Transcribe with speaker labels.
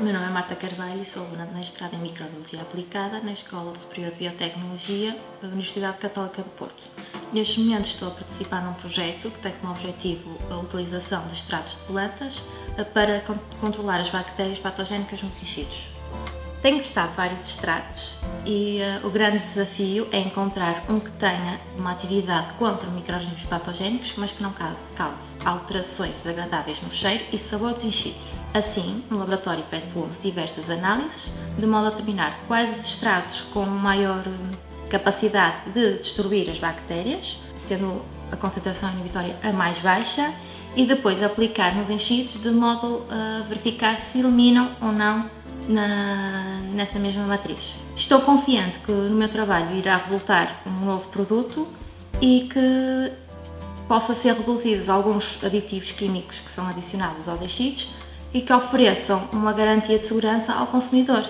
Speaker 1: Meu nome é Marta Carvalho e sou aluna de mestrado em Microbiologia Aplicada na Escola Superior de Biotecnologia da Universidade Católica de Porto. Neste momento estou a participar num projeto que tem como objetivo a utilização de extratos de plantas para controlar as bactérias patogénicas nos tecidos. Tenho testado vários extratos e uh, o grande desafio é encontrar um que tenha uma atividade contra micro-organismos patogénicos, mas que não cause, cause alterações desagradáveis no cheiro e sabor dos enchidos. Assim, no laboratório efetuam-se diversas análises, de modo a determinar quais os extratos com maior hum, capacidade de destruir as bactérias, sendo a concentração inibitória a mais baixa, e depois aplicar nos enchidos de modo a verificar se eliminam ou não na, nessa mesma matriz. Estou confiante que no meu trabalho irá resultar um novo produto e que possa ser reduzidos alguns aditivos químicos que são adicionados aos tecidos e que ofereçam uma garantia de segurança ao consumidor.